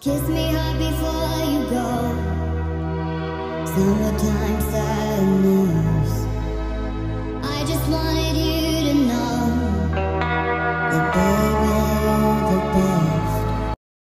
Kiss me hard before you go. Summertime sadness. I just wanted you to know that baby.